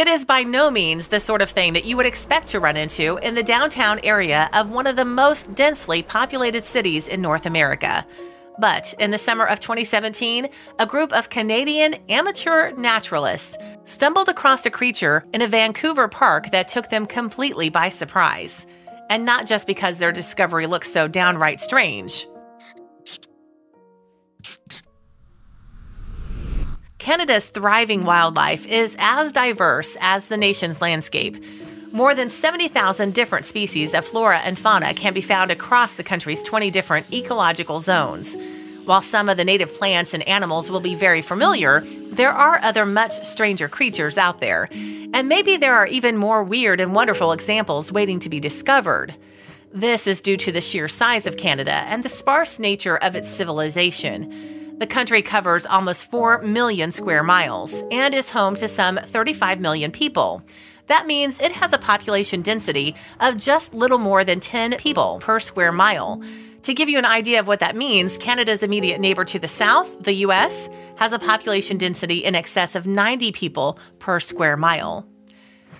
It is by no means the sort of thing that you would expect to run into in the downtown area of one of the most densely populated cities in North America. But in the summer of 2017, a group of Canadian amateur naturalists stumbled across a creature in a Vancouver park that took them completely by surprise. And not just because their discovery looks so downright strange. Canada's thriving wildlife is as diverse as the nation's landscape. More than 70,000 different species of flora and fauna can be found across the country's 20 different ecological zones. While some of the native plants and animals will be very familiar, there are other much stranger creatures out there. And maybe there are even more weird and wonderful examples waiting to be discovered. This is due to the sheer size of Canada and the sparse nature of its civilization. The country covers almost 4 million square miles and is home to some 35 million people. That means it has a population density of just little more than 10 people per square mile. To give you an idea of what that means, Canada's immediate neighbor to the south, the US, has a population density in excess of 90 people per square mile.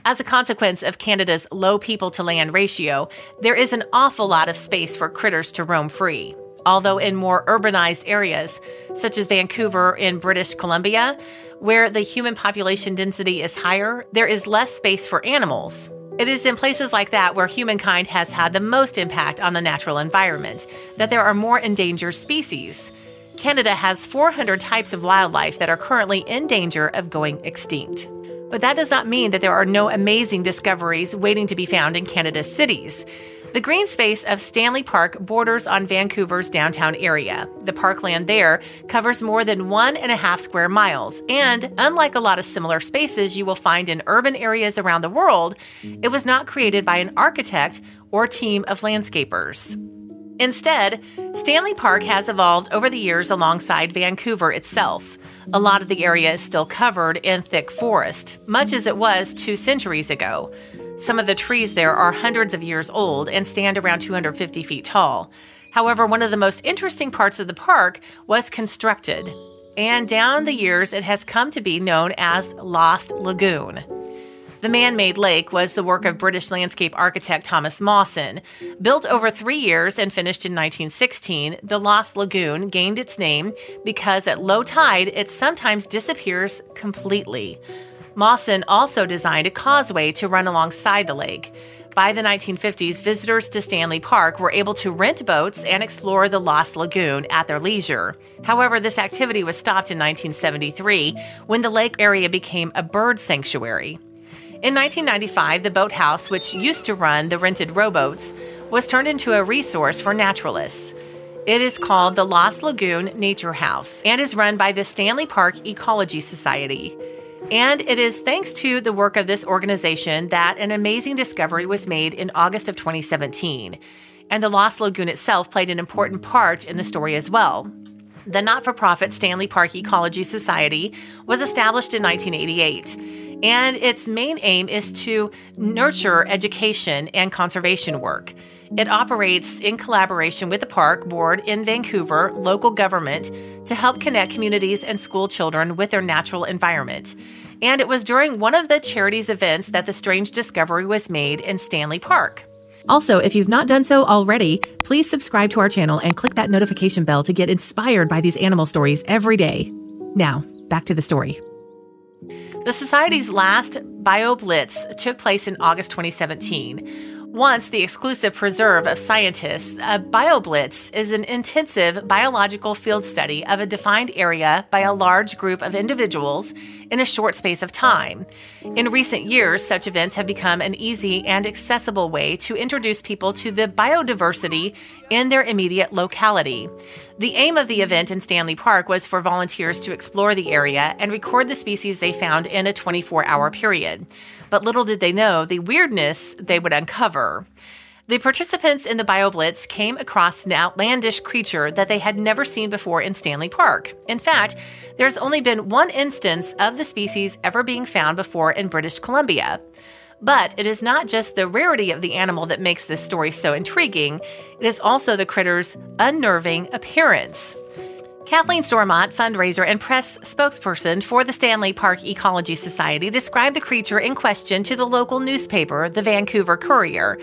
As a consequence of Canada's low people to land ratio, there is an awful lot of space for critters to roam free. Although in more urbanized areas, such as Vancouver in British Columbia, where the human population density is higher, there is less space for animals. It is in places like that where humankind has had the most impact on the natural environment that there are more endangered species. Canada has 400 types of wildlife that are currently in danger of going extinct. But that does not mean that there are no amazing discoveries waiting to be found in Canada's cities. The green space of Stanley Park borders on Vancouver's downtown area. The parkland there covers more than one and a half square miles, and unlike a lot of similar spaces you will find in urban areas around the world, it was not created by an architect or team of landscapers. Instead, Stanley Park has evolved over the years alongside Vancouver itself. A lot of the area is still covered in thick forest, much as it was two centuries ago. Some of the trees there are hundreds of years old and stand around 250 feet tall. However, one of the most interesting parts of the park was constructed, and down the years it has come to be known as Lost Lagoon. The man made lake was the work of British landscape architect Thomas Mawson. Built over three years and finished in 1916, the Lost Lagoon gained its name because at low tide it sometimes disappears completely. Mawson also designed a causeway to run alongside the lake. By the 1950s, visitors to Stanley Park were able to rent boats and explore the Lost Lagoon at their leisure. However, this activity was stopped in 1973 when the lake area became a bird sanctuary. In 1995, the boathouse, which used to run the rented rowboats, was turned into a resource for naturalists. It is called the Lost Lagoon Nature House and is run by the Stanley Park Ecology Society. And it is thanks to the work of this organization that an amazing discovery was made in August of 2017. And the Lost Lagoon itself played an important part in the story as well. The not for profit Stanley Park Ecology Society was established in 1988, and its main aim is to nurture education and conservation work. It operates in collaboration with the park board in Vancouver, local government, to help connect communities and school children with their natural environment. And it was during one of the charity's events that the strange discovery was made in Stanley Park. Also, if you've not done so already, please subscribe to our channel and click that notification bell to get inspired by these animal stories every day. Now, back to the story. The Society's last BioBlitz took place in August 2017 once the exclusive preserve of scientists, a BioBlitz is an intensive biological field study of a defined area by a large group of individuals in a short space of time. In recent years, such events have become an easy and accessible way to introduce people to the biodiversity in their immediate locality. The aim of the event in Stanley Park was for volunteers to explore the area and record the species they found in a 24 hour period. But little did they know the weirdness they would uncover. The participants in the BioBlitz came across an outlandish creature that they had never seen before in Stanley Park. In fact, there's only been one instance of the species ever being found before in British Columbia. But it is not just the rarity of the animal that makes this story so intriguing, it is also the critter's unnerving appearance. Kathleen Stormont, fundraiser and press spokesperson for the Stanley Park Ecology Society, described the creature in question to the local newspaper, the Vancouver Courier.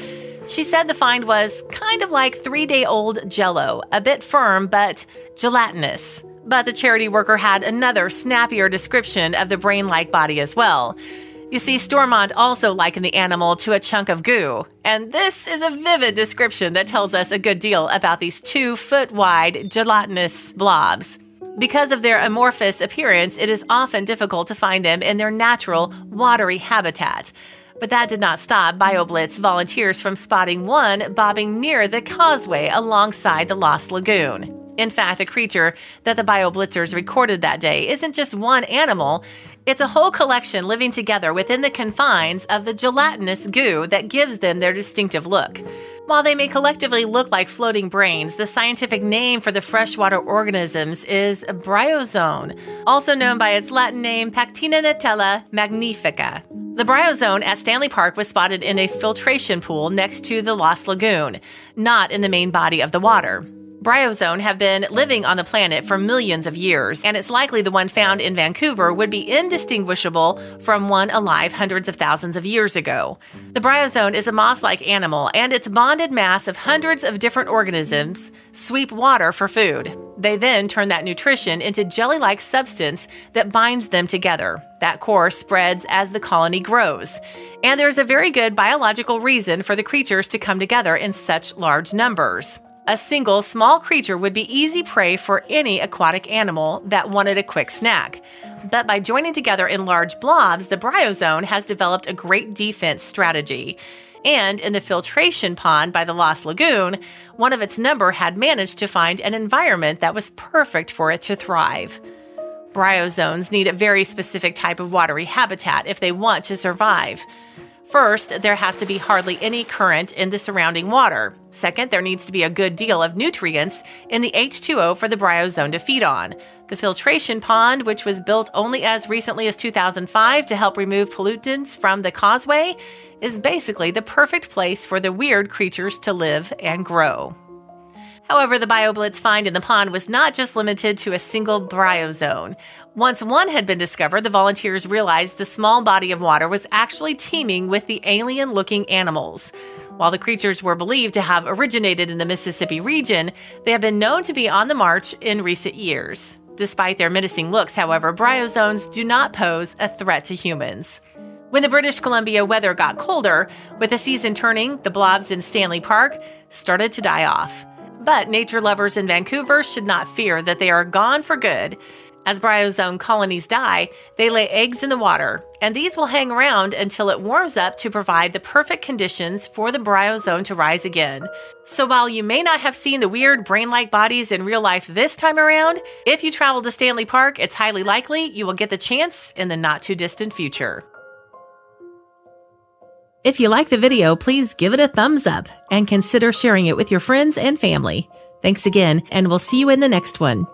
She said the find was kind of like three day old jello, a bit firm but gelatinous. But the charity worker had another snappier description of the brain like body as well. You see, Stormont also likened the animal to a chunk of goo, and this is a vivid description that tells us a good deal about these two foot wide gelatinous blobs. Because of their amorphous appearance, it is often difficult to find them in their natural, watery habitat. But that did not stop BioBlitz volunteers from spotting one bobbing near the causeway alongside the Lost Lagoon. In fact, the creature that the BioBlitzers recorded that day isn't just one animal, it's a whole collection living together within the confines of the gelatinous goo that gives them their distinctive look. While they may collectively look like floating brains, the scientific name for the freshwater organisms is bryozoan, also known by its Latin name Pectinatella magnifica. The bryozoan at Stanley Park was spotted in a filtration pool next to the Lost Lagoon, not in the main body of the water. Bryozoan have been living on the planet for millions of years, and it's likely the one found in Vancouver would be indistinguishable from one alive hundreds of thousands of years ago. The bryozoan is a moss like animal, and its bonded mass of hundreds of different organisms sweep water for food. They then turn that nutrition into jelly like substance that binds them together. That core spreads as the colony grows. And there's a very good biological reason for the creatures to come together in such large numbers. A single small creature would be easy prey for any aquatic animal that wanted a quick snack. But by joining together in large blobs, the bryozoan has developed a great defense strategy. And in the filtration pond by the Lost Lagoon, one of its number had managed to find an environment that was perfect for it to thrive. Bryozoans need a very specific type of watery habitat if they want to survive. First, there has to be hardly any current in the surrounding water. Second, there needs to be a good deal of nutrients in the H2O for the bryozoan to feed on. The filtration pond, which was built only as recently as 2005 to help remove pollutants from the causeway, is basically the perfect place for the weird creatures to live and grow. However, the BioBlitz find in the pond was not just limited to a single bryozoan. Once one had been discovered, the volunteers realized the small body of water was actually teeming with the alien looking animals. While the creatures were believed to have originated in the Mississippi region, they have been known to be on the march in recent years. Despite their menacing looks, however, bryozoans do not pose a threat to humans. When the British Columbia weather got colder, with the season turning, the blobs in Stanley Park started to die off. But nature lovers in Vancouver should not fear that they are gone for good. As bryozoan colonies die, they lay eggs in the water, and these will hang around until it warms up to provide the perfect conditions for the bryozoan to rise again. So while you may not have seen the weird brain like bodies in real life this time around, if you travel to Stanley Park, it's highly likely you will get the chance in the not too distant future. If you like the video, please give it a thumbs up and consider sharing it with your friends and family. Thanks again, and we'll see you in the next one.